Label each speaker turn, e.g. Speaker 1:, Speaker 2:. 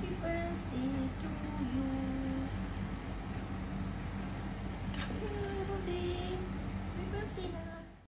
Speaker 1: Happy.